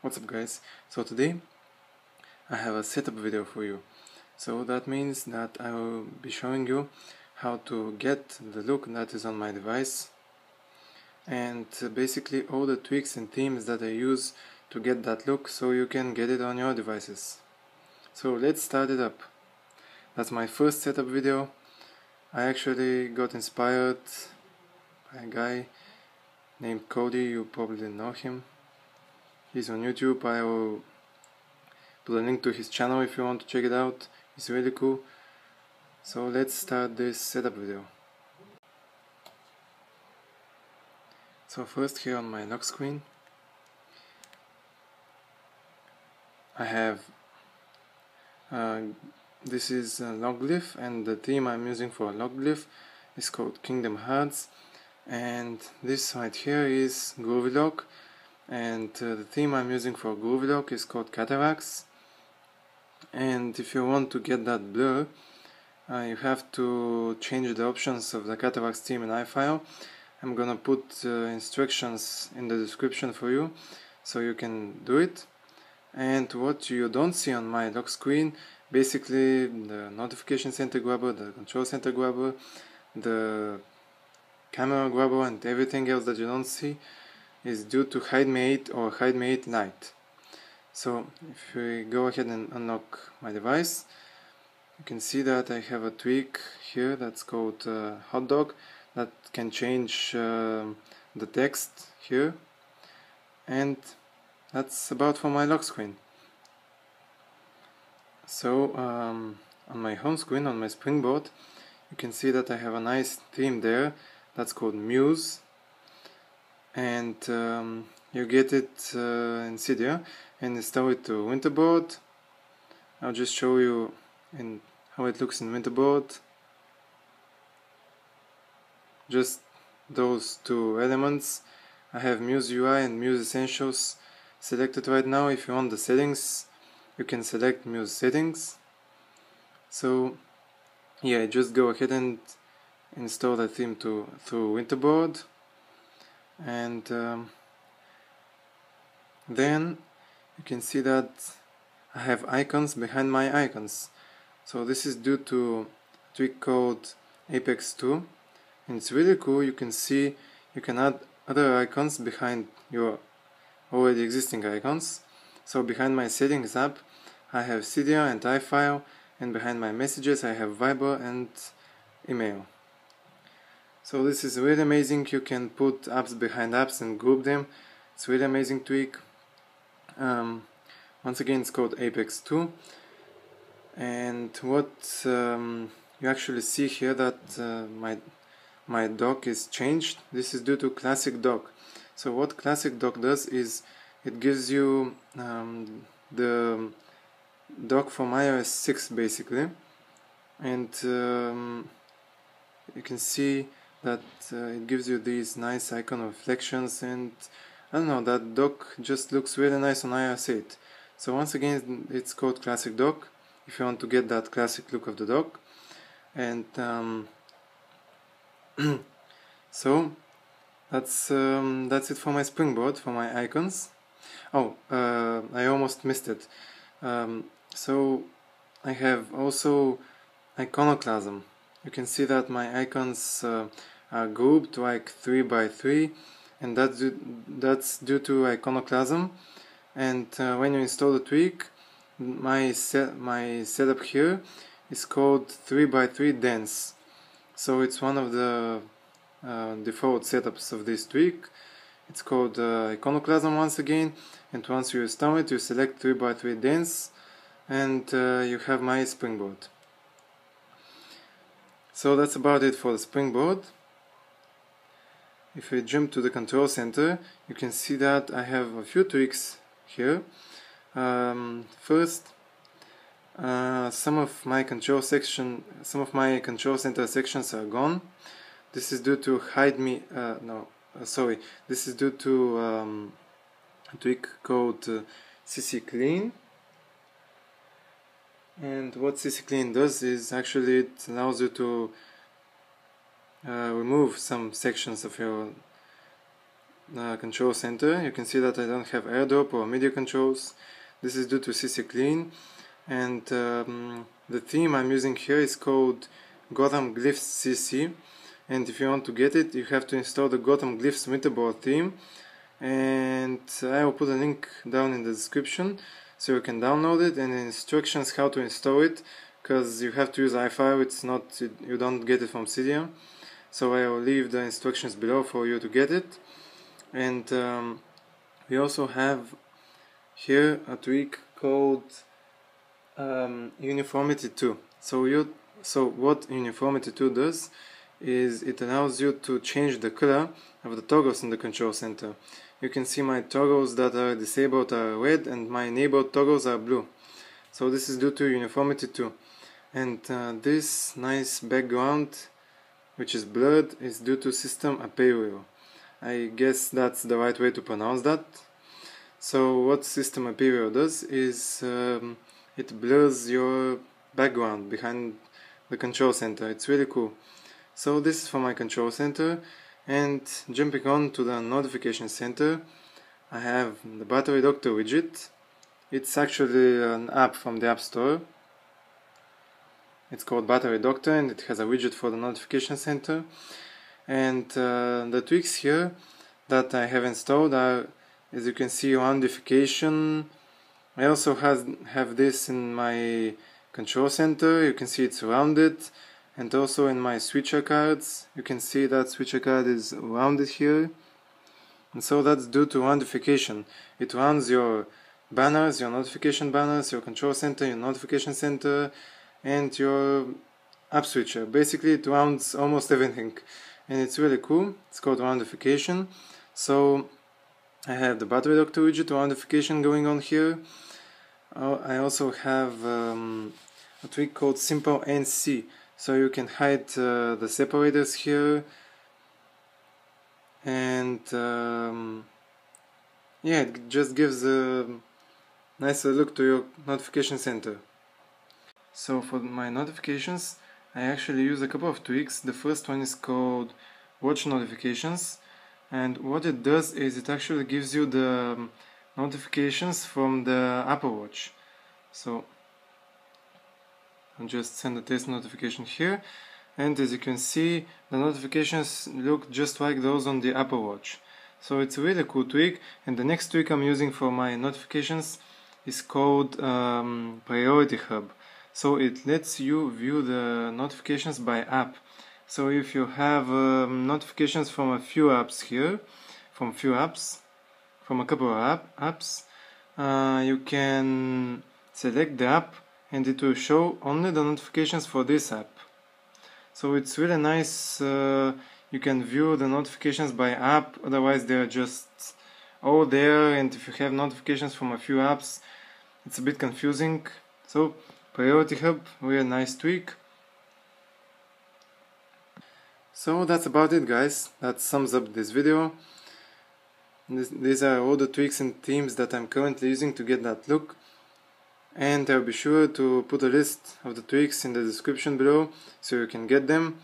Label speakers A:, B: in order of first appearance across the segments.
A: What's up guys? So today I have a setup video for you. So that means that I will be showing you how to get the look that is on my device and basically all the tweaks and themes that I use to get that look so you can get it on your devices. So let's start it up. That's my first setup video. I actually got inspired by a guy named Cody, you probably know him he's on YouTube I will put a link to his channel if you want to check it out. It's really cool. So let's start this setup video. So first here on my lock screen I have uh, this is a and the theme I'm using for Lockglyph is called Kingdom Hearts. And this right here is Groovy Lock and uh, the theme I'm using for Groovy is called Cataracs. And if you want to get that blur uh, you have to change the options of the Cataracs theme in iFile. I'm gonna put uh, instructions in the description for you so you can do it. And what you don't see on my lock screen basically the notification center grabber, the control center grabber, the camera grabber and everything else that you don't see is due to HideMe8 or HideMe8 Lite. So if we go ahead and unlock my device, you can see that I have a tweak here that's called uh, hotdog that can change uh, the text here and that's about for my lock screen. So um, on my home screen, on my springboard, you can see that I have a nice theme there that's called Muze and um, you get it uh, in Cydia and install it to Winterboard. I'll just show you in how it looks in Winterboard. Just those two elements. I have Muze UI and Muze Essentials selected right now. If you want the settings, you can select Muze Settings. So yeah, just go ahead and install the theme to through Winterboard and um, then you can see that I have icons behind my icons. So this is due to tweak called Apex 2 and it's really cool. You can see you can add other icons behind your already existing icons. So behind my settings app I have Cydia and iFile. And behind my messages I have Viber and email so this is really amazing. You can put apps behind apps and group them. It's really amazing tweak. Um, once again it's called Apex 2 and what um, you actually see here that uh, my my dock is changed. This is due to classic dock. So what classic dock does is it gives you um, the dock from iOS 6 basically. And um, you can see that uh, it gives you these nice icon reflections and I don't know that dock just looks really nice on iOS 8 so once again it's called classic dock if you want to get that classic look of the dock. And um, so that's um, that's it for my springboard for my icons. Oh uh, I almost missed it. Um, so I have also iconoclasm you can see that my icons uh, are grouped like 3 by 3 and that's due, that's due to iconoclasm. And uh, when you install the tweak my set my setup here is called 3 by 3 dense. So it's one of the uh, default setups of this tweak. It's called uh, iconoclasm once again and once you install it you select 3 by 3 dense and uh, you have my springboard so that's about it for the springboard. If we jump to the control center you can see that I have a few tweaks here. Um, first uh, some of my control section some of my control center sections are gone. This is due to hide me uh, no uh, sorry. This is due to um, a tweak called uh, cc clean and what cc clean does is actually it allows you to uh, remove some sections of your uh, control center. You can see that I don't have airdrop or media controls. This is due to CC Clean and um, the theme I'm using here is called Gotham Glyphs CC and if you want to get it you have to install the Gotham Glyphs Winterboard theme and I will put a link down in the description so you can download it and instructions how to install it because you have to use iFile it's not you don't get it from Cydia. So I will leave the instructions below for you to get it. And um, we also have here a tweak called um, uniformity 2 so you so what uniformity 2 does is it allows you to change the color of the toggles in the control center you can see my toggles that are disabled are red and my enabled toggles are blue. So this is due to uniformity 2. And uh, this nice background which is blurred is due to Cistem Aperio I guess that's the right way to pronounce that. So what Cistem Aperio does is um, it blurs your background behind the control center. It's really cool. So this is for my control center and jumping on to the notification center I have the battery doctor widget. It's actually an app from the app store. It's called battery doctor and it has a widget for the notification center. And uh, the tweaks here that I have installed are as you can see notification I also has, have this in my control center, you can see it's rounded and also in my switcher cards you can see that switcher card is rounded here and so that's due to roundification. It rounds your banners, your notification banners, your control center, your notification center and your app switcher. Basically it rounds almost everything and it's really cool. It's called roundification. So I have the battery doctor widget roundification going on here Oh, I also have um, a tweak called Simple NC so you can hide uh, the separators here. And um, yeah it just gives a nicer look to your notification center. So for my notifications I actually use a couple of tweaks. The first one is called watch notifications. And what it does is it actually gives you the notifications from the Apple Watch. So I'll just send a test notification here and as you can see the notifications look just like those on the Apple Watch. So it's a really cool tweak and the next tweak I'm using for my notifications is called um, Priority Hub. So it lets you view the notifications by app. So if you have um, notifications from a few apps here, from few apps, from a couple of app, apps, uh, you can select the app and it will show only the notifications for this app. So it's really nice, uh, you can view the notifications by app, otherwise they're just all there and if you have notifications from a few apps, it's a bit confusing. So Priority Hub, really nice tweak. So that's about it guys, that sums up this video. This, these are all the tweaks and themes that I'm currently using to get that look and I'll be sure to put a list of the tweaks in the description below so you can get them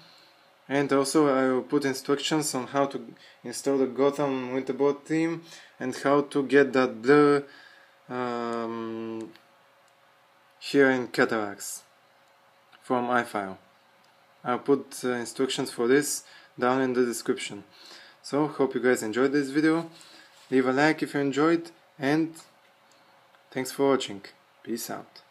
A: and also I will put instructions on how to install the Gotham Winterboard theme and how to get that blur um, here in Cataracs from iFile. I'll put uh, instructions for this down in the description. So hope you guys enjoyed this video leave a like if you enjoyed and thanks for watching peace out